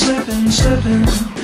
slipping, slipping.